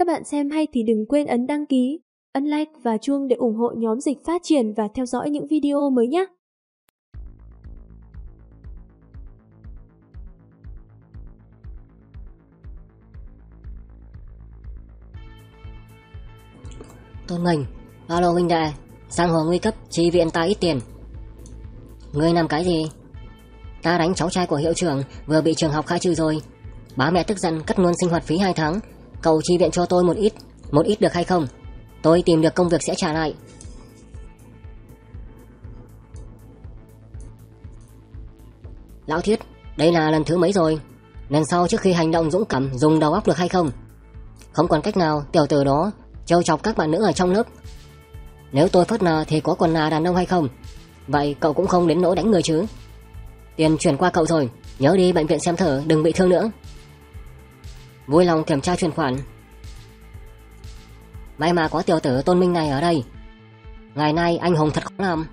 Các bạn xem hay thì đừng quên ấn đăng ký, ấn like và chuông để ủng hộ nhóm dịch phát triển và theo dõi những video mới nhé. Tôn mình, alo huynh đệ, sang hồ nguy cấp, chi viện ta ít tiền. Ngươi làm cái gì? Ta đánh cháu trai của hiệu trưởng, vừa bị trường học khai trừ rồi. Bá mẹ tức giận cắt luôn sinh hoạt phí 2 tháng, cậu chi viện cho tôi một ít, một ít được hay không? Tôi tìm được công việc sẽ trả lại. Lão Thiết, đây là lần thứ mấy rồi? Lần sau trước khi hành động dũng cảm dùng đầu óc được hay không? Không còn cách nào, tiểu tử đó trêu chọc các bạn nữ ở trong lớp. Nếu tôi phớt nờ thì có còn là đàn ông hay không? Vậy cậu cũng không đến nỗi đánh người chứ? Tiền chuyển qua cậu rồi, nhớ đi bệnh viện xem thử, đừng bị thương nữa. Vui lòng kiểm tra chuyển khoản. May mà có tiểu tử tôn minh này ở đây. Ngày nay anh hùng thật khó làm.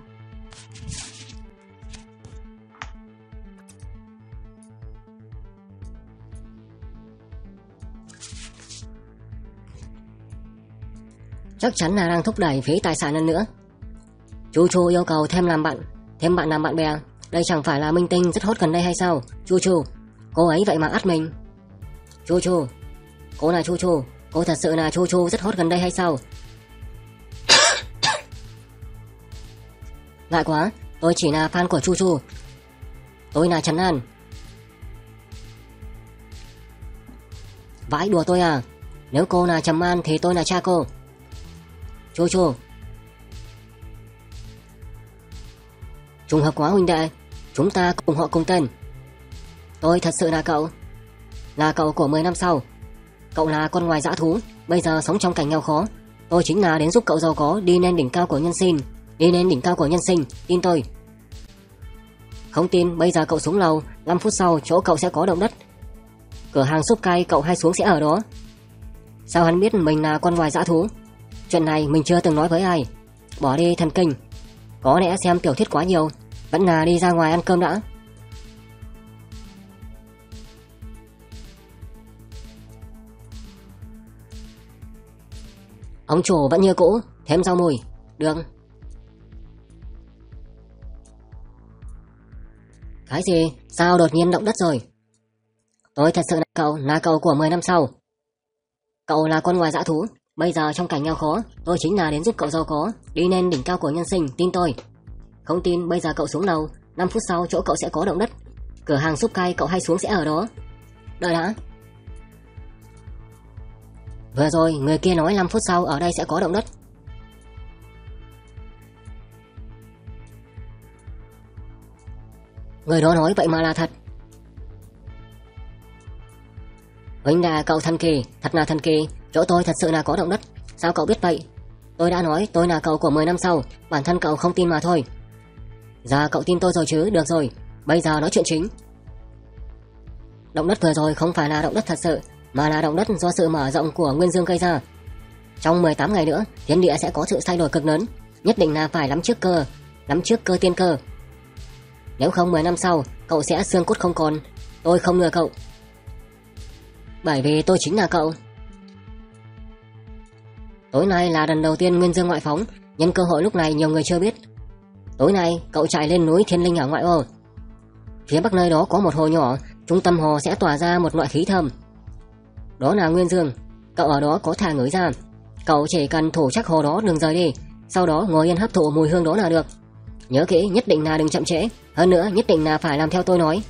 Chắc chắn là đang thúc đẩy phí tài sản hơn nữa. Chu Chu yêu cầu thêm làm bạn, thêm bạn làm bạn bè. Đây chẳng phải là minh tinh rất hot gần đây hay sao? Chu Chu, cô ấy vậy mà ắt mình. Chu Chu, cô là Chu Chu, cô thật sự là Chu Chu rất hot gần đây hay sao? Ngại quá, tôi chỉ là fan của Chu Chu. Tôi là Trần An. Vãi đùa tôi à? Nếu cô là Trầm An thì tôi là cha cô. Chu Chu. Trùng hợp quá huynh đệ, chúng ta cùng họ cùng tên. Tôi thật sự là cậu. Là cậu của 10 năm sau. Cậu là con ngoài dã thú, bây giờ sống trong cảnh nghèo khó. Tôi chính là đến giúp cậu giàu có đi lên đỉnh cao của nhân sinh, đi lên đỉnh cao của nhân sinh, tin tôi. Không tin, bây giờ cậu xuống lầu, 5 phút sau chỗ cậu sẽ có động đất. Cửa hàng súp cay cậu hay xuống sẽ ở đó. Sao hắn biết mình là con ngoài dã thú? Chuyện này mình chưa từng nói với ai. Bỏ đi thần kinh. Có lẽ xem tiểu thuyết quá nhiều, vẫn là đi ra ngoài ăn cơm đã. Ông chủ vẫn như cũ, thêm rau mùi. đường. Cái gì? Sao đột nhiên động đất rồi? Tôi thật sự là cậu, là cậu của 10 năm sau. Cậu là con ngoài dã thú, bây giờ trong cảnh nghèo khó, tôi chính là đến giúp cậu giàu có, đi lên đỉnh cao của nhân sinh, tin tôi. Không tin, bây giờ cậu xuống lầu, 5 phút sau chỗ cậu sẽ có động đất. Cửa hàng súp cay cậu hay xuống sẽ ở đó. Đợi đã. Vừa rồi, người kia nói 5 phút sau ở đây sẽ có động đất. Người đó nói vậy mà là thật. Huynh đà cậu thần kỳ, thật là thần kỳ, chỗ tôi thật sự là có động đất. Sao cậu biết vậy? Tôi đã nói tôi là cậu của 10 năm sau, bản thân cậu không tin mà thôi. Giờ cậu tin tôi rồi chứ, được rồi, bây giờ nói chuyện chính. Động đất vừa rồi không phải là động đất thật sự, mà là động đất do sự mở rộng của Nguyên Dương gây ra. Trong 18 ngày nữa, thiên địa sẽ có sự thay đổi cực lớn, nhất định là phải lắm trước cơ, lắm trước cơ tiên cơ. Nếu không 10 năm sau, cậu sẽ xương cốt không còn, tôi không lừa cậu. Bởi vì tôi chính là cậu. Tối nay là lần đầu tiên Nguyên Dương ngoại phóng, nhân cơ hội lúc này nhiều người chưa biết. Tối nay, cậu chạy lên núi Thiên Linh ở ngoại ô. Phía bắc nơi đó có một hồ nhỏ, trung tâm hồ sẽ tỏa ra một loại khí thơm. Đó là Nguyên Dương, cậu ở đó có thả ngửi ra. Cậu chỉ cần thủ chắc hồ đó đừng rời đi, sau đó ngồi yên hấp thụ mùi hương đó là được. Nhớ kỹ, nhất định là đừng chậm trễ, hơn nữa nhất định là phải làm theo tôi nói.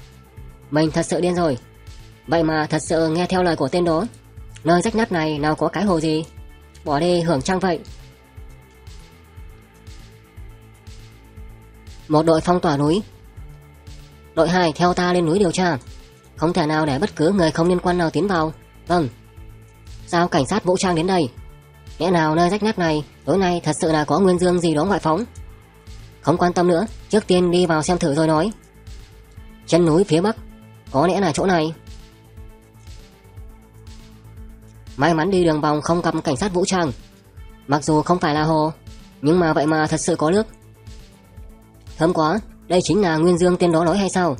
Mình thật sự điên rồi. Vậy mà thật sự nghe theo lời của tên đó. Nơi rách nát này nào có cái hồ gì. Bỏ đi hưởng trăng vậy. Một đội phong tỏa núi. Đội 2 theo ta lên núi điều tra. Không thể nào để bất cứ người không liên quan nào tiến vào. Vâng. Sao cảnh sát vũ trang đến đây? Lẽ nào nơi rách nát này tối nay thật sự là có nguyên dương gì đó ngoại phóng? Không quan tâm nữa, trước tiên đi vào xem thử rồi nói. Chân núi phía bắc, có lẽ là chỗ này. May mắn đi đường vòng không gặp cảnh sát vũ trang. Mặc dù không phải là hồ, nhưng mà vậy mà thật sự có nước. Thơm quá, đây chính là Nguyên Dương tên đó nói hay sao?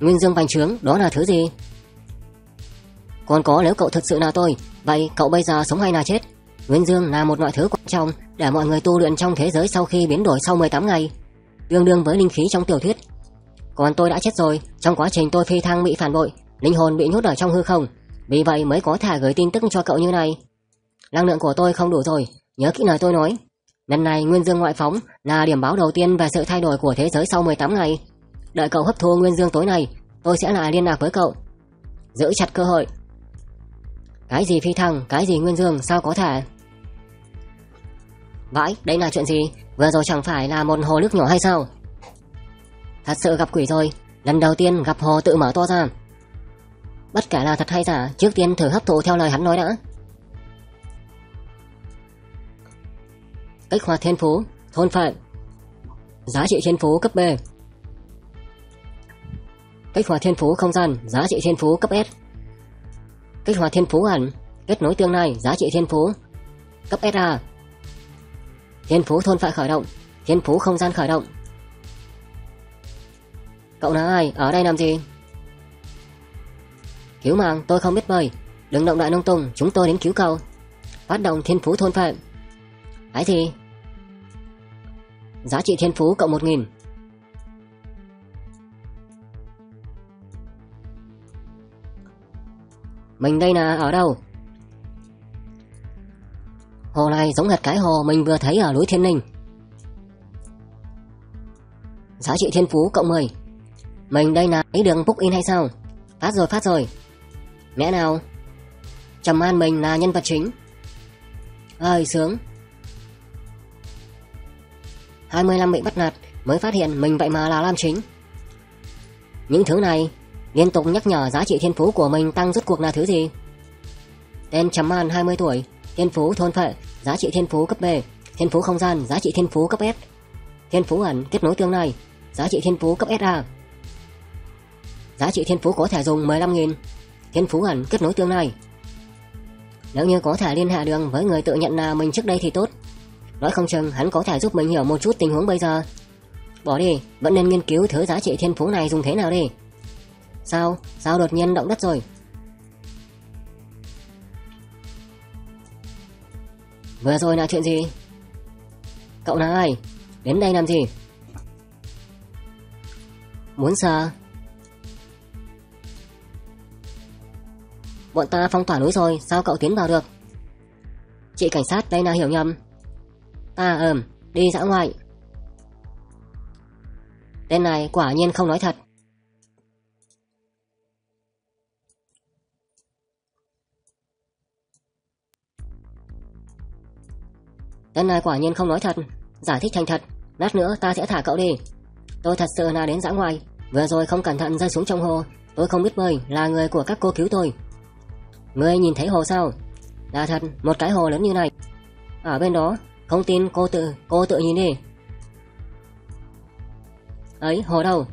Nguyên Dương bành trướng đó là thứ gì? Còn có nếu cậu thực sự là tôi, vậy cậu bây giờ sống hay là chết? Nguyên Dương là một loại thứ quan trọng để mọi người tu luyện trong thế giới sau khi biến đổi sau 18 ngày, tương đương với linh khí trong tiểu thuyết. Còn tôi đã chết rồi, trong quá trình tôi phi thăng bị phản bội, linh hồn bị nhốt ở trong hư không, vì vậy mới có thể gửi tin tức cho cậu như này. Năng lượng của tôi không đủ rồi, nhớ kỹ lời tôi nói. Lần này Nguyên Dương ngoại phóng là điểm báo đầu tiên về sự thay đổi của thế giới sau 18 ngày. Đợi cậu hấp thu Nguyên Dương tối nay, tôi sẽ lại liên lạc với cậu. Giữ chặt cơ hội. Cái gì phi thăng, cái gì Nguyên Dương, sao có thể? Vãi, đây là chuyện gì? Vừa rồi chẳng phải là một hồ nước nhỏ hay sao? Thật sự gặp quỷ rồi, lần đầu tiên gặp hồ tự mở to ra. Bất kể là thật hay giả, trước tiên thử hấp thụ theo lời hắn nói đã. Kích hoạt thiên phú, thôn phệ. Giá trị thiên phú cấp B. Kích hoạt thiên phú không gian, giá trị thiên phú cấp S. Kích hoạt thiên phú ẩn, kết nối tương lai, giá trị thiên phú cấp SA. Thiên phú thôn phệ khởi động, thiên phú không gian khởi động. Cậu là ai, ở đây làm gì? Cứu mạng, tôi không biết bơi. Đừng động đại nông tung, chúng tôi đến cứu cậu. Phát động thiên phú thôn phệ. ấy thì Giá trị thiên phú cộng 1.000. Mình đây là ở đâu? Hồ này giống hệt cái hồ mình vừa thấy ở núi Thiên Ninh. Giá trị thiên phú cộng 10. Mình đây là ý đường book in hay sao? Phát rồi phát rồi. Mẹ nào? Trầm An mình là nhân vật chính. Ơi, sướng. 25 bị bắt nạt, mới phát hiện mình vậy mà là Lam Chính. Những thứ này liên tục nhắc nhở giá trị thiên phú của mình tăng rốt cuộc là thứ gì. Tên chấm An 20 tuổi, thiên phú thôn phệ, giá trị thiên phú cấp B, thiên phú không gian, giá trị thiên phú cấp S. Thiên phú ẩn kết nối tương lai, giá trị thiên phú cấp SA. Giá trị thiên phú có thể dùng 15.000. Thiên phú ẩn kết nối tương lai. Nếu như có thể liên hệ đường với người tự nhận là mình trước đây thì tốt. Nói không chừng hắn có thể giúp mình hiểu một chút tình huống bây giờ. Bỏ đi, vẫn nên nghiên cứu thứ giá trị thiên phú này dùng thế nào đi. Sao? Sao đột nhiên động đất rồi? Vừa rồi là chuyện gì? Cậu là ai? Đến đây làm gì? Muốn sờ? Bọn ta phong tỏa núi rồi, sao cậu tiến vào được? Chị cảnh sát đây là hiểu nhầm. Ta ờm, đi dã ngoại. Tên này quả nhiên không nói thật. Tên này quả nhiên không nói thật, giải thích thành thật, lát nữa ta sẽ thả cậu đi. Tôi thật sự là đến dã ngoài, vừa rồi không cẩn thận rơi xuống trong hồ, tôi không biết bơi, là người của các cô cứu tôi. Ngươi nhìn thấy hồ sao? Là thật, một cái hồ lớn như này. Ở bên đó, không tin cô tự, cô tự nhìn đi. Ấy, hồ đâu?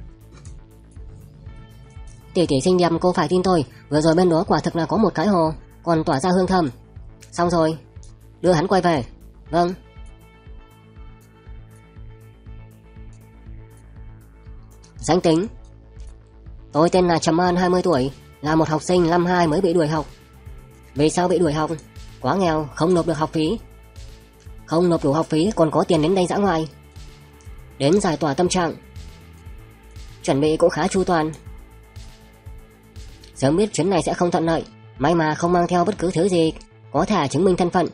Tỷ tỷ xinh đẹp cô phải tin tôi, vừa rồi bên đó quả thực là có một cái hồ, còn tỏa ra hương thơm. Xong rồi, đưa hắn quay về. Vâng. Danh tính Tôi tên là Trầm An 20 tuổi, là một học sinh năm 2 mới bị đuổi học. Vì sao bị đuổi học? Quá nghèo, không nộp được học phí. Không nộp đủ học phí còn có tiền đến đây dã ngoại. Đến giải tỏa tâm trạng. Chuẩn bị cũng khá chu toàn. Sớm biết chuyến này sẽ không thuận lợi, may mà không mang theo bất cứ thứ gì có thể chứng minh thân phận.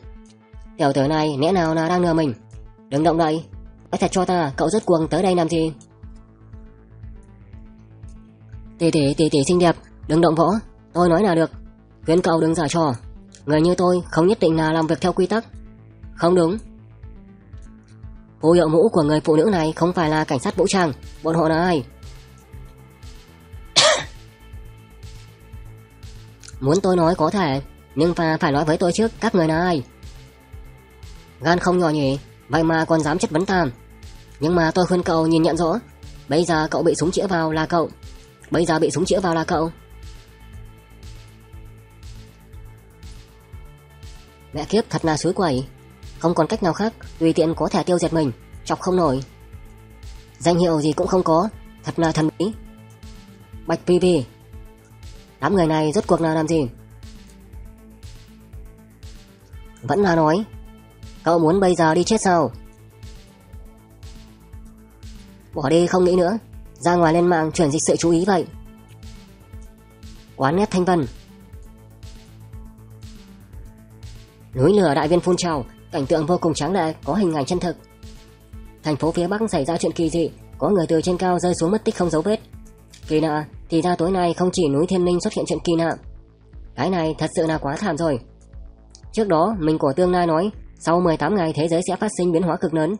Tiểu tử này lẽ nào là đang lừa mình? Đừng động đậy, nói thật cho ta, cậu rốt cuồng tới đây làm gì? Tỷ tỷ tỷ tỷ xinh đẹp, đừng động võ, tôi nói là được. Khuyến cậu đừng giả trò. Người như tôi không nhất định là làm việc theo quy tắc. Không đúng. Phù hiệu mũ của người phụ nữ này không phải là cảnh sát vũ trang. Bọn họ là ai? Muốn tôi nói có thể Nhưng mà phải nói với tôi trước các người là ai? Gan không nhỏ nhỉ? Vậy mà còn dám chất vấn ta. Nhưng mà tôi khuyên cậu nhìn nhận rõ Bây giờ cậu bị súng chĩa vào là cậu. Bây giờ bị súng chĩa vào là cậu. Mẹ kiếp thật là suối quẩy. Không còn cách nào khác Tùy tiện có thể tiêu diệt mình Chọc không nổi. Danh hiệu gì cũng không có Thật là thần bí. Bạch PV. Đám người này rốt cuộc là làm gì? Vẫn là nói, cậu muốn bây giờ đi chết sao? Bỏ đi không nghĩ nữa, ra ngoài lên mạng chuyển dịch sự chú ý vậy. Quán nét Thanh Vân Núi lửa đại viên phun trào, cảnh tượng vô cùng tráng lệ, có hình ảnh chân thực. Thành phố phía Bắc xảy ra chuyện kỳ dị, có người từ trên cao rơi xuống mất tích không dấu vết. Kỳ lạ, thì ra tối nay không chỉ núi Thiên Linh xuất hiện chuyện kỳ lạ. Cái này thật sự là quá thảm rồi. Trước đó, mình của tương lai nói, sau 18 ngày thế giới sẽ phát sinh biến hóa cực lớn.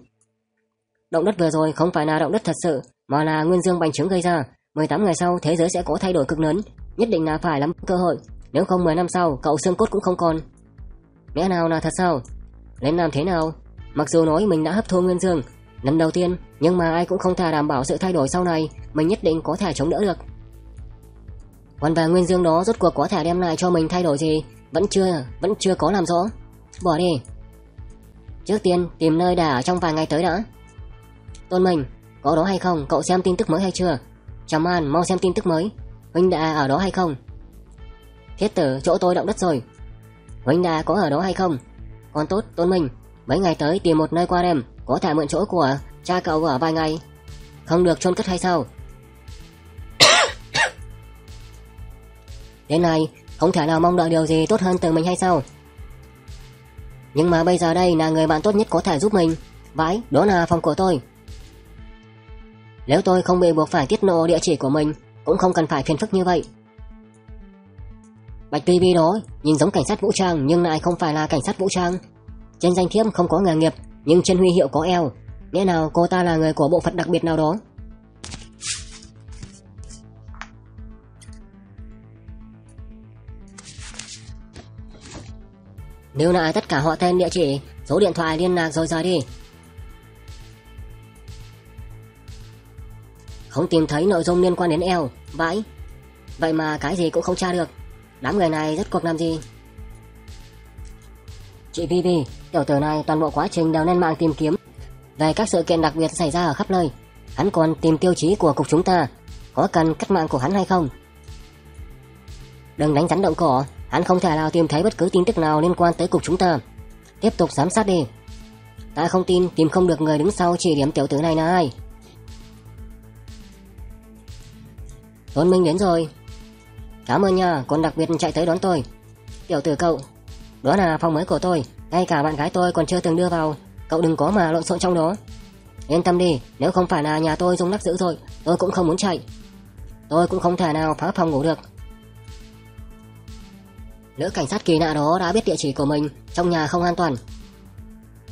Động đất vừa rồi không phải là động đất thật sự, mà là nguyên dương bành trướng gây ra. 18 ngày sau thế giới sẽ có thay đổi cực lớn, nhất định là phải lắm cơ hội, nếu không 10 năm sau cậu xương cốt cũng không còn. Lẽ nào là thật sao? nên làm thế nào? Mặc dù nói mình đã hấp thu nguyên dương, lần đầu tiên, nhưng mà ai cũng không thể đảm bảo sự thay đổi sau này, mình nhất định có thể chống đỡ được. Còn về nguyên dương đó rốt cuộc có thể đem lại cho mình thay đổi gì, vẫn chưa, vẫn chưa có làm rõ. Bỏ đi. Trước tiên, tìm nơi để ở trong vài ngày tới đã. Tôn mình có đó hay không? Cậu xem tin tức mới hay chưa? Chào An, mau xem tin tức mới. Huynh đã ở đó hay không? Thiết tử, chỗ tôi động đất rồi. Huynh đã có ở đó hay không? Còn tốt, Tôn mình mấy ngày tới tìm một nơi qua đêm, có thể mượn chỗ của cha cậu ở vài ngày. Không được chôn cất hay sao? Đến này, không thể nào mong đợi điều gì tốt hơn từ mình hay sao? Nhưng mà bây giờ đây là người bạn tốt nhất có thể giúp mình. Vãi, đó là phòng của tôi. Nếu tôi không bị buộc phải tiết lộ địa chỉ của mình, cũng không cần phải phiền phức như vậy. Bạch TV đó, nhìn giống cảnh sát vũ trang nhưng lại không phải là cảnh sát vũ trang. Trên danh thiếp không có nghề nghiệp, nhưng trên huy hiệu có eo. Nghĩa nào cô ta là người của bộ phận đặc biệt nào đó. Nếu lại tất cả họ tên địa chỉ, số điện thoại liên lạc rồi rời đi. Không tìm thấy nội dung liên quan đến eo, vãi. Vậy mà cái gì cũng không tra được. Đám người này rất cuộc làm gì? Chị Vivi, tiểu tử này toàn bộ quá trình đều lên mạng tìm kiếm về các sự kiện đặc biệt xảy ra ở khắp nơi. Hắn còn tìm tiêu chí của cục chúng ta, có cần cách mạng của hắn hay không? Đừng đánh rắn động cỏ, hắn không thể nào tìm thấy bất cứ tin tức nào liên quan tới cục chúng ta. Tiếp tục giám sát đi. Ta không tin tìm không được người đứng sau chỉ điểm tiểu tử này là ai. Tôn Minh đến rồi. Cảm ơn nha, còn đặc biệt chạy tới đón tôi. Tiểu tử cậu, đó là phòng mới của tôi, ngay cả bạn gái tôi còn chưa từng đưa vào, cậu đừng có mà lộn xộn trong đó. Yên tâm đi, nếu không phải là nhà tôi dùng lắc dữ rồi, tôi cũng không muốn chạy. Tôi cũng không thể nào phá phòng ngủ được. Nữ cảnh sát kỳ lạ đó đã biết địa chỉ của mình, trong nhà không an toàn.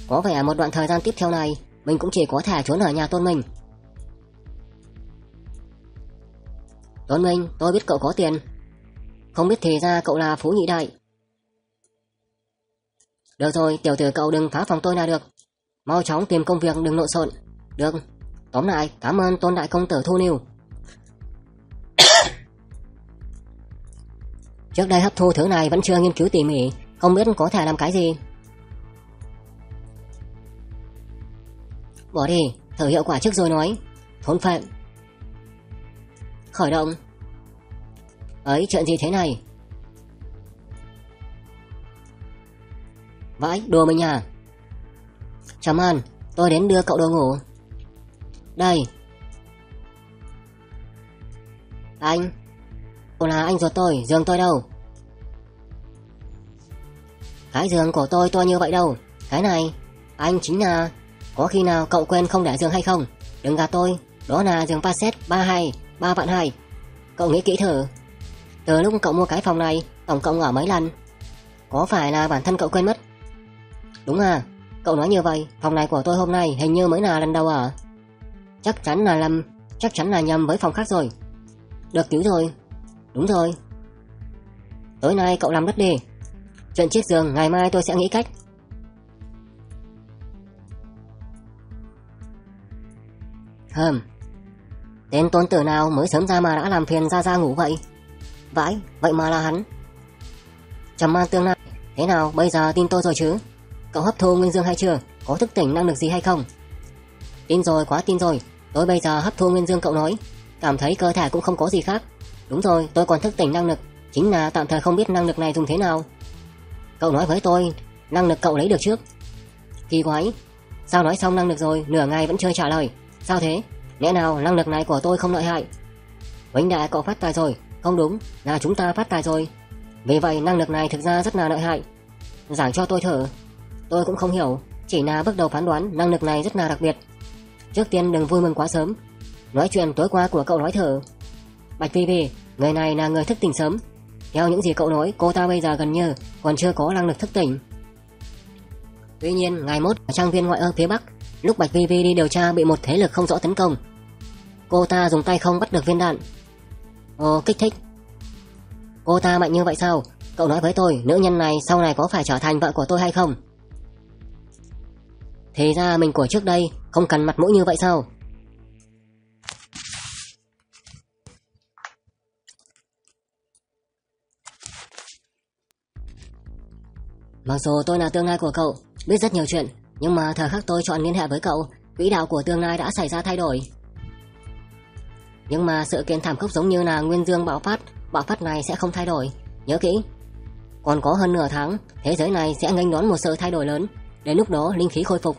Có vẻ một đoạn thời gian tiếp theo này, mình cũng chỉ có thể trốn ở nhà tôn mình. Tôn Minh, tôi biết cậu có tiền. Không biết thì ra cậu là Phú Nhị Đại. Được rồi, tiểu tử cậu đừng phá phòng tôi là được. Mau chóng tìm công việc đừng lộn xộn. Được. Tóm lại, cảm ơn tôn đại công tử thu niu. Trước đây hấp thu thứ này vẫn chưa nghiên cứu tỉ mỉ, không biết có thể làm cái gì. Bỏ đi, thử hiệu quả trước rồi nói. Thốn phệ Khởi động. Ấy, chuyện gì thế này? Vãi, đùa mình à? Chấm ơn, tôi đến đưa cậu đồ ngủ. Đây. Anh. Cô là anh ruột tôi, giường tôi đâu? Cái giường của tôi to như vậy đâu. Cái này, anh chính là... Có khi nào cậu quên không để giường hay không? Đừng gạt tôi, đó là giường Passet 32, 3 vạn 2. Cậu nghĩ kỹ thử. Từ lúc cậu mua cái phòng này, tổng cộng ở mấy lần? Có phải là bản thân cậu quên mất? Đúng à, cậu nói như vậy, phòng này của tôi hôm nay hình như mới là lần đầu ở. Chắc chắn là lầm, chắc chắn là nhầm với phòng khác rồi. Được cứu rồi. Đúng rồi. Tối nay cậu làm đất đi. Chuyện chiếc giường ngày mai tôi sẽ nghĩ cách. Hừm. Tên tôn tử nào mới sớm ra mà đã làm phiền ra ra ngủ vậy? Vãi, vậy mà là hắn. Trầm man tương lai, thế nào bây giờ tin tôi rồi chứ? Cậu hấp thu nguyên dương hay chưa? Có thức tỉnh năng lực gì hay không? Tin rồi, quá tin rồi. Tôi bây giờ hấp thu nguyên dương cậu nói. Cảm thấy cơ thể cũng không có gì khác. Đúng rồi, tôi còn thức tỉnh năng lực, chính là tạm thời không biết năng lực này dùng thế nào. Cậu nói với tôi, năng lực cậu lấy được trước. Kỳ quái, sao nói xong năng lực rồi, nửa ngày vẫn chưa trả lời. Sao thế? Lẽ nào năng lực này của tôi không lợi hại? Huynh đại cậu phát tài rồi, không đúng, là chúng ta phát tài rồi. Vì vậy năng lực này thực ra rất là lợi hại. Giảng cho tôi thử. Tôi cũng không hiểu, chỉ là bước đầu phán đoán năng lực này rất là đặc biệt. Trước tiên đừng vui mừng quá sớm. Nói chuyện tối qua của cậu nói thử. Bạch Vi Vi, người này là người thức tỉnh sớm. Theo những gì cậu nói, cô ta bây giờ gần như còn chưa có năng lực thức tỉnh. Tuy nhiên, ngày mốt ở trang viên ngoại ô phía Bắc, lúc Bạch Vi Vi đi điều tra bị một thế lực không rõ tấn công. Cô ta dùng tay không bắt được viên đạn. Ồ, kích thích. Cô ta mạnh như vậy sao? Cậu nói với tôi, nữ nhân này sau này có phải trở thành vợ của tôi hay không? Thì ra mình của trước đây không cần mặt mũi như vậy sao? Mặc dù tôi là tương lai của cậu, biết rất nhiều chuyện, nhưng mà thời khắc tôi chọn liên hệ với cậu, quỹ đạo của tương lai đã xảy ra thay đổi. Nhưng mà sự kiện thảm khốc giống như là Nguyên Dương bạo phát, bạo phát này sẽ không thay đổi. Nhớ kỹ, còn có hơn nửa tháng, thế giới này sẽ nghênh đón một sự thay đổi lớn. Đến lúc đó linh khí khôi phục,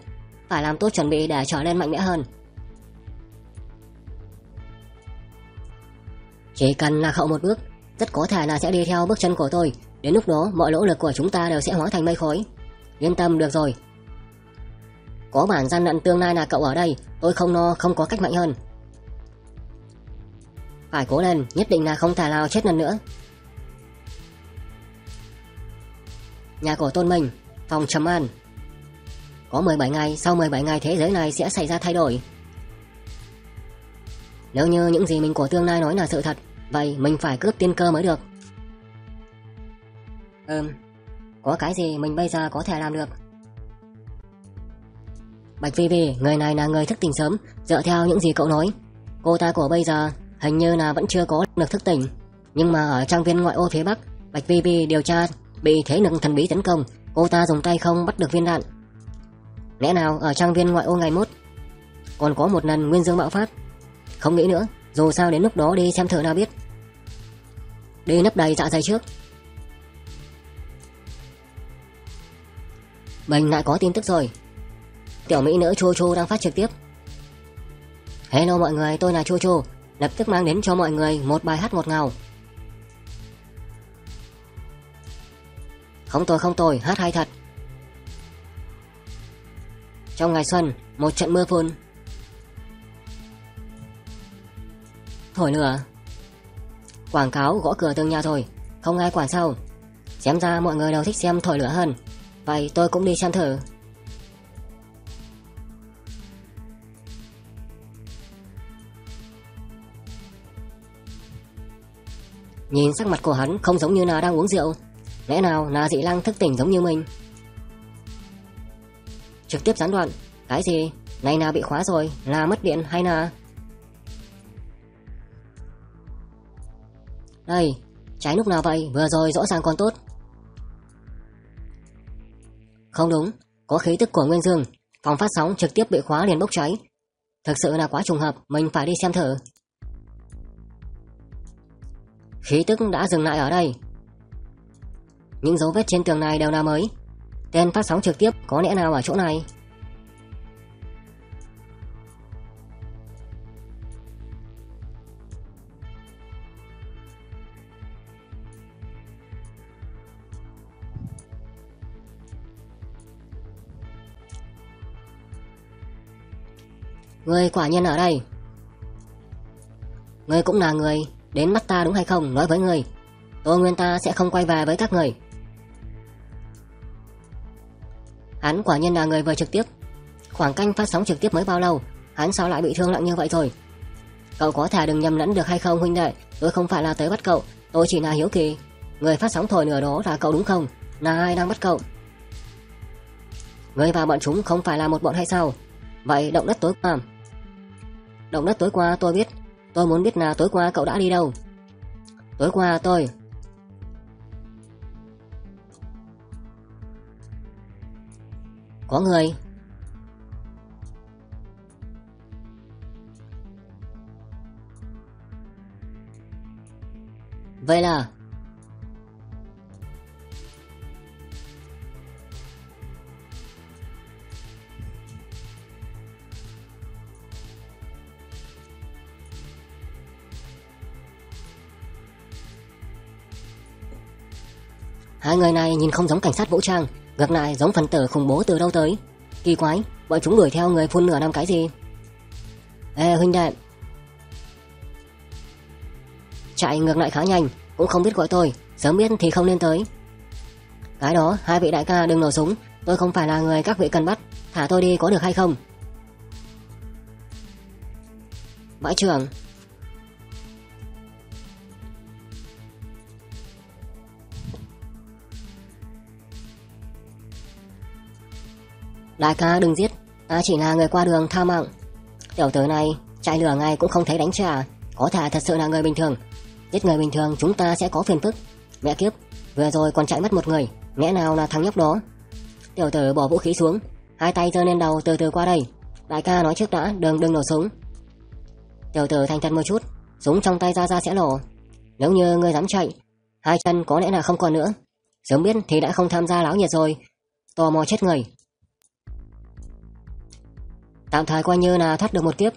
phải làm tốt chuẩn bị để trở lên mạnh mẽ hơn. Chỉ cần là hậu một bước, rất có thể là sẽ đi theo bước chân của tôi. Đến lúc đó, mọi nỗ lực của chúng ta đều sẽ hóa thành mây khói. Yên tâm được rồi. Có bản gian lận tương lai là cậu ở đây, tôi không no, không có cách mạnh hơn. Phải cố lên, nhất định là không thể nào chết lần nữa. Nhà cổ Tôn Minh, phòng Trầm An. Có 17 ngày, sau 17 ngày thế giới này sẽ xảy ra thay đổi. Nếu như những gì mình của tương lai nói là sự thật, vậy mình phải cướp tiên cơ mới được. Ừm, có cái gì mình bây giờ có thể làm được? Bạch Vi Vi, người này là người thức tỉnh sớm, dựa theo những gì cậu nói. Cô ta của bây giờ hình như là vẫn chưa có được thức tỉnh. Nhưng mà ở trang viên ngoại ô phía Bắc, Bạch Vi Vi điều tra bị thế lực thần bí tấn công, cô ta dùng tay không bắt được viên đạn. Lẽ nào ở trang viên ngoại ô ngày mốt còn có một lần nguyên dương bạo phát? Không nghĩ nữa, dù sao đến lúc đó đi xem thử nào biết. Đi nấp đầy dạ dày trước. Mình lại có tin tức rồi. Tiểu mỹ nữ Chu Chu đang phát trực tiếp. Hello mọi người, tôi là Chu Chu, lập tức mang đến cho mọi người một bài hát ngọt ngào. Không tồi không tồi, hát hay thật. Trong ngày xuân, một trận mưa phun Thổi lửa. Quảng cáo gõ cửa từng nhà rồi, không ai quản sao. Xem ra mọi người đều thích xem thổi lửa hơn. Vậy tôi cũng đi xem thử. Nhìn sắc mặt của hắn không giống như là đang uống rượu. Lẽ nào là dị lăng thức tỉnh giống như mình? Trực tiếp gián đoạn. Cái gì? Này là bị khóa rồi. Là mất điện hay là Đây, Trái lúc nào vậy? Vừa rồi rõ ràng còn tốt. Không đúng, Có khí tức của Nguyên Dương. Phòng phát sóng trực tiếp bị khóa liền bốc cháy. Thực sự là quá trùng hợp, Mình phải đi xem thử. Khí tức đã dừng lại ở đây. Những dấu vết trên tường này đều là mới. Tên phát sóng trực tiếp có lẽ nào ở chỗ này? Người quả nhiên ở đây. Người cũng là người Đến mắt ta đúng hay không Nói với người Tôi nguyên ta sẽ không quay về với các người. Hắn quả nhiên là người vừa trực tiếp. Khoảng canh phát sóng trực tiếp mới bao lâu, Hắn sao lại bị thương nặng như vậy rồi? Cậu có thể đừng nhầm lẫn được hay không, huynh đệ? Tôi không phải là tới bắt cậu, Tôi chỉ là hiếu kỳ. Người phát sóng thổi nửa đó là cậu đúng không? Là ai đang bắt cậu? Người và bọn chúng không phải là một bọn hay sao? Vậy động đất tối qua. Động đất tối qua tôi biết. Tôi muốn biết là tối qua cậu đã đi đâu. Tối qua tôi. Có người. Vậy là Hai người này nhìn không giống cảnh sát vũ trang, ngược lại giống phần tử khủng bố từ đâu tới. Kỳ quái, bọn chúng đuổi theo người phun nửa năm cái gì? Ê huynh đệ. Chạy ngược lại khá nhanh, cũng không biết gọi tôi, sớm biết thì không nên tới. Cái đó, hai vị đại ca đừng nổ súng, tôi không phải là người các vị cần bắt, thả tôi đi có được hay không? Bãi trưởng, Đại ca đừng giết, ta chỉ là người qua đường tha mạng. Tiểu tử này chạy lửa ngay cũng không thấy đánh trả, có thể thật sự là người bình thường. Giết người bình thường chúng ta sẽ có phiền phức. Mẹ kiếp, vừa rồi còn chạy mất một người, mẹ nào là thằng nhóc đó? Tiểu tử bỏ vũ khí xuống, hai tay giơ lên đầu từ từ qua đây. Đại ca nói trước đã, đừng đừng nổ súng. Tiểu tử thành thật một chút, súng trong tay ra ra sẽ nổ. Nếu như người dám chạy, hai chân có lẽ là không còn nữa. Sớm biết thì đã không tham gia láo nhiệt rồi. Tò mò chết người. Tạm thời coi như là thoát được một kiếp.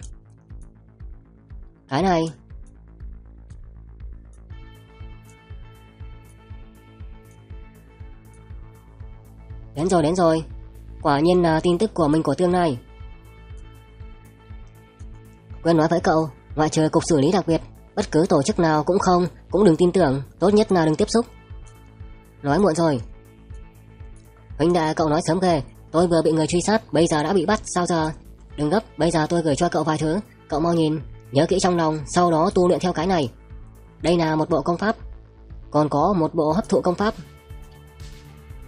Cái này. Đến rồi đến rồi. Quả nhiên là tin tức của mình của tương lai. Quên nói với cậu Ngoại trừ cục xử lý đặc biệt, Bất cứ tổ chức nào cũng không, Cũng đừng tin tưởng, Tốt nhất là đừng tiếp xúc. Nói muộn rồi. Huynh đệ cậu nói sớm ghê, Tôi vừa bị người truy sát, Bây giờ đã bị bắt, Sao giờ? Đừng gấp, bây giờ tôi gửi cho cậu vài thứ, cậu mau nhìn, nhớ kỹ trong lòng, sau đó tu luyện theo cái này. Đây là một bộ công pháp, còn có một bộ hấp thụ công pháp.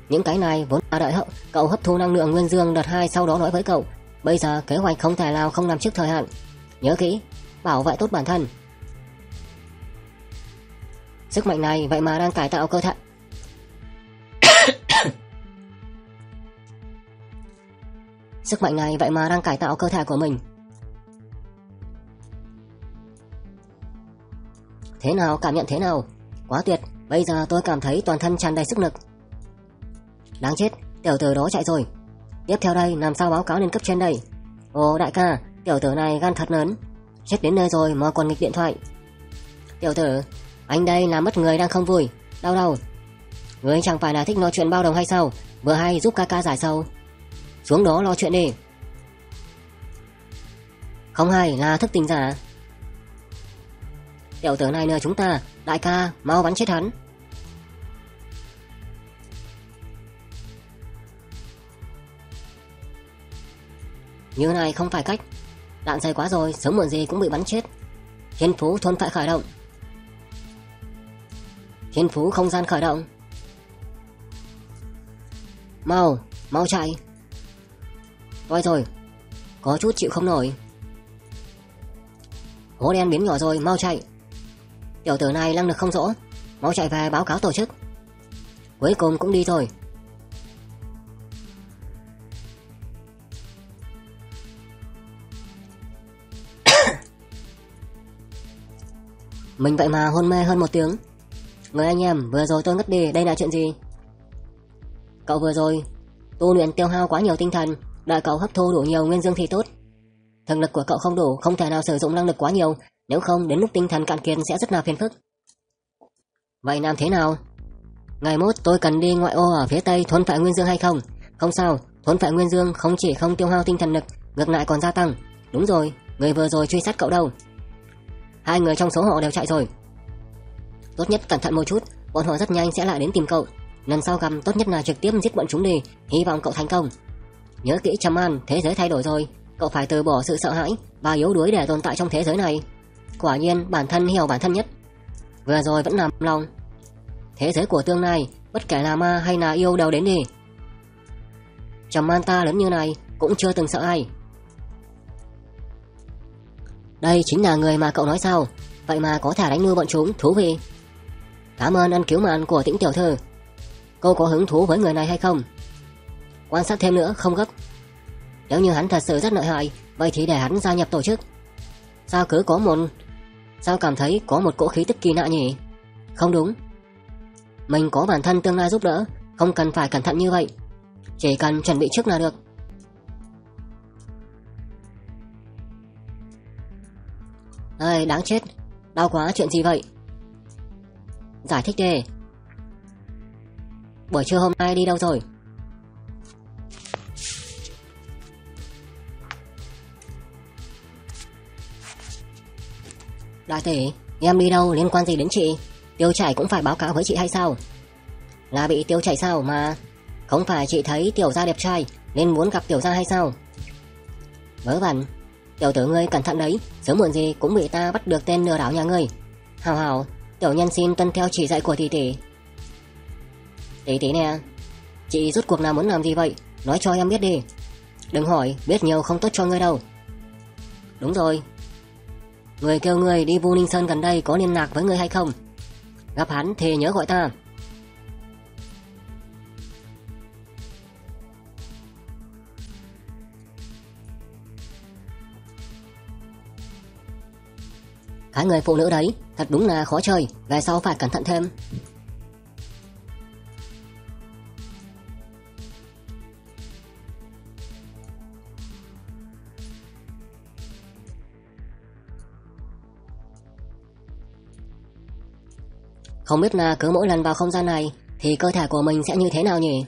Những cái này vốn là đợi hậu, cậu hấp thu năng lượng nguyên dương đợt 2 sau đó nói với cậu. Bây giờ kế hoạch không thể nào không làm trước thời hạn. Nhớ kỹ, bảo vệ tốt bản thân. Sức mạnh này vậy mà đang cải tạo cơ thể Sức mạnh này vậy mà đang cải tạo cơ thể của mình. Thế nào, cảm nhận thế nào? Quá tuyệt, bây giờ tôi cảm thấy toàn thân tràn đầy sức lực. Đáng chết, tiểu tử đó chạy rồi. Tiếp theo đây, làm sao báo cáo lên cấp trên đây? Ồ đại ca, tiểu tử này gan thật lớn. Chết đến nơi rồi mà còn nghịch điện thoại. Tiểu tử, anh đây là mất người đang không vui. Đau đầu. Người chẳng phải là thích nói chuyện bao đồng hay sao? Vừa hay giúp ca ca giải sầu. Xuống đó lo chuyện đi. Không hay là thức tình giả Tiểu tử này nợ chúng ta, Đại ca, mau bắn chết hắn. Như này không phải cách. Đạn dày quá rồi, Sớm muộn gì cũng bị bắn chết. Thiên phú thôn phải khởi động. Thiên phú không gian khởi động. Mau Mau chạy coi rồi Có chút chịu không nổi. Hố đen biến nhỏ rồi, mau chạy. Tiểu tử này năng lực không rõ, Mau chạy về báo cáo tổ chức. Cuối cùng cũng đi rồi Mình vậy mà hôn mê hơn một tiếng. Người anh em, vừa rồi tôi ngất đi, Đây là chuyện gì? Cậu vừa rồi, Tu luyện tiêu hao quá nhiều tinh thần. Đợi cậu hấp thu đủ nhiều nguyên dương thì tốt. Thực lực của cậu không đủ, không thể nào sử dụng năng lực quá nhiều, nếu không đến lúc tinh thần cạn kiệt sẽ rất là phiền phức. Vậy làm thế nào? Ngày mốt tôi cần đi ngoại ô ở phía tây thôn phệ nguyên dương hay không? Không sao, thôn phệ nguyên dương không chỉ không tiêu hao tinh thần lực, ngược lại còn gia tăng. Đúng rồi, người vừa rồi truy sát cậu đâu? Hai người trong số họ đều chạy rồi. Tốt nhất cẩn thận một chút, bọn họ rất nhanh sẽ lại đến tìm cậu. Lần sau gặp tốt nhất là trực tiếp giết bọn chúng đi, hy vọng cậu thành công. Nhớ kỹ Trầm An, thế giới thay đổi rồi, cậu phải từ bỏ sự sợ hãi và yếu đuối để tồn tại trong thế giới này. Quả nhiên bản thân hiểu bản thân nhất. Vừa rồi vẫn nằm lòng. Thế giới của tương lai, bất kể là ma hay là yêu đều đến đi. Trầm An ta lớn như này cũng chưa từng sợ ai. Đây chính là người mà cậu nói sao, vậy mà có thể đánh nuôi bọn chúng, thú vị. Cảm ơn ân cứu mạng của tĩnh tiểu thư. Cô có hứng thú với người này hay không? Quan sát thêm nữa, không gấp. Nếu như hắn thật sự rất lợi hại, vậy thì để hắn gia nhập tổ chức. Sao cứ có một... Sao cảm thấy có một cỗ khí tức kỳ lạ nhỉ? Không đúng. Mình có bản thân tương lai giúp đỡ, không cần phải cẩn thận như vậy. Chỉ cần chuẩn bị trước là được. Ây đáng chết. Đau quá, chuyện gì vậy? Giải thích đi. Buổi trưa hôm nay đi đâu rồi? Đại tỷ, em đi đâu liên quan gì đến chị? Tiêu chảy cũng phải báo cáo với chị hay sao? Là bị tiêu chảy sao mà? Không phải chị thấy tiểu gia đẹp trai nên muốn gặp tiểu gia hay sao? Vớ vẩn, tiểu tử ngươi cẩn thận đấy, sớm muộn gì cũng bị ta bắt được tên lừa đảo nhà ngươi. Hào hào, tiểu nhân xin tuân theo chỉ dạy của tỷ tỷ. Tỷ tỷ nè, chị rút cuộc nào muốn làm gì vậy? Nói cho em biết đi. Đừng hỏi, biết nhiều không tốt cho ngươi đâu. Đúng rồi, Người kêu người đi Vu Ninh Sơn gần đây có liên lạc với người hay không? Gặp hắn thì nhớ gọi ta. Cái người phụ nữ đấy, thật đúng là khó chơi, về sau phải cẩn thận thêm. Không biết là cứ mỗi lần vào không gian này, thì cơ thể của mình sẽ như thế nào nhỉ?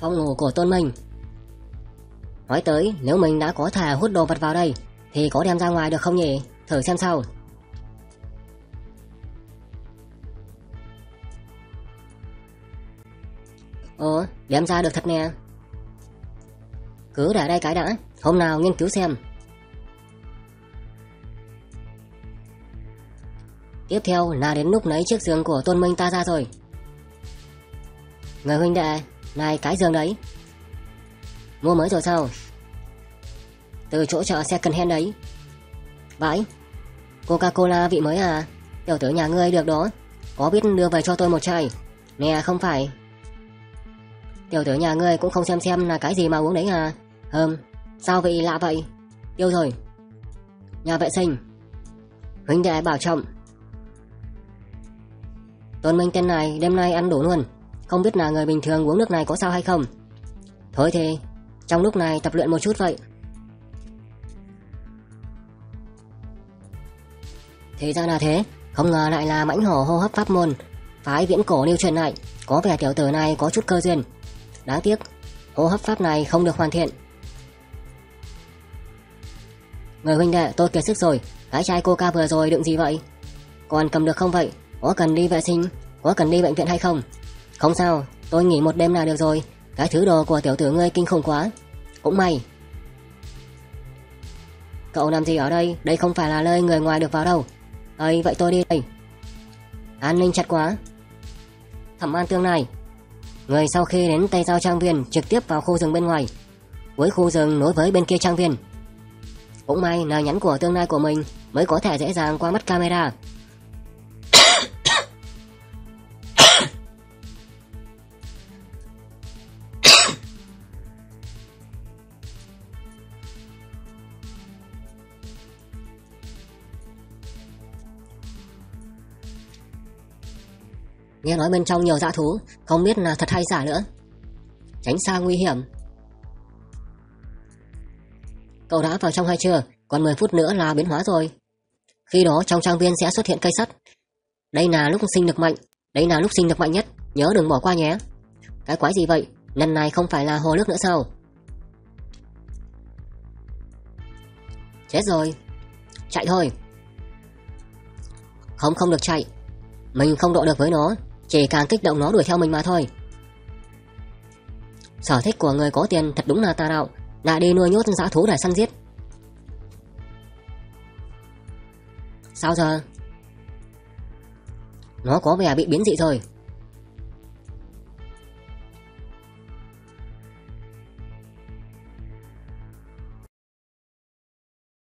Phòng ngủ của Tôn Minh Nói tới, nếu mình đã có thể hút đồ vật vào đây, Thì có đem ra ngoài được không nhỉ? Thử xem sao. Ồ, đem ra được thật nè. Cứ để đây cái đã Hôm nào nghiên cứu xem. Tiếp theo là đến lúc lấy chiếc giường của Tôn Minh ta ra rồi. Người huynh đệ Này cái giường đấy. Mua mới rồi sao? Từ chỗ chợ second hand đấy. Vãi Coca-Cola vị mới à? Tiểu tử nhà ngươi được đó. Có biết đưa về cho tôi một chai? Nè không phải. Tiểu tử nhà ngươi cũng không xem xem là cái gì mà uống đấy à? Hừm, sao vị lạ vậy? Tiêu rồi. Nhà vệ sinh. Huynh đệ bảo trọng. Tuân Minh tên này đêm nay ăn đủ luôn. Không biết là người bình thường uống nước này có sao hay không. Thôi thì, trong lúc này tập luyện một chút vậy. Thì ra là thế, không ngờ lại là mãnh hổ hô hấp pháp môn. Phái viễn cổ lưu truyền lại, có vẻ tiểu tử này có chút cơ duyên. Đáng tiếc, hô hấp pháp này không được hoàn thiện. Người huynh đệ, tôi kiệt sức rồi, cái chai coca vừa rồi đựng gì vậy? Còn cầm được không vậy? Có cần đi vệ sinh? Có cần đi bệnh viện hay không? Không sao, tôi nghỉ một đêm là được rồi. Cái thứ đồ của tiểu tử ngươi kinh khủng quá. Cũng may. Cậu làm gì ở đây? Đây không phải là nơi người ngoài được vào đâu ấy vậy tôi đi đây. An ninh chặt quá. Thẩm an tương này, người sau khi đến tây giao trang viên trực tiếp vào khu rừng bên ngoài, cuối khu rừng nối với bên kia trang viên. Cũng may, lời nhắn của tương lai của mình mới có thể dễ dàng qua mắt camera. Nghe nói bên trong nhiều dã thú, Không biết là thật hay giả nữa. Tránh xa nguy hiểm. Cậu đã vào trong hay chưa? Còn 10 phút nữa là biến hóa rồi. Khi đó trong trang viên sẽ xuất hiện cây sắt. Đây là lúc sinh lực mạnh. Đây là lúc sinh lực mạnh nhất. Nhớ đừng bỏ qua nhé. Cái quái gì vậy? Lần này không phải là hồ nước nữa sao? Chết rồi. Chạy thôi. Không không được chạy. Mình không độ được với nó chỉ càng kích động nó đuổi theo mình mà thôi. Sở thích của người có tiền thật đúng là tà đạo. Đã đi nuôi nhốt dã thú để săn giết. Sao giờ? Nó có vẻ bị biến dị rồi.